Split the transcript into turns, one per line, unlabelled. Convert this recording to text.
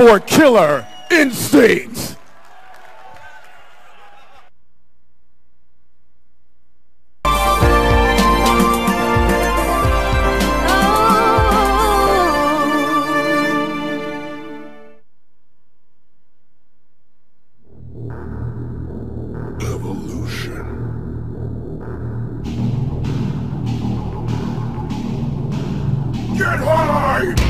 for Killer Instinct. Get high!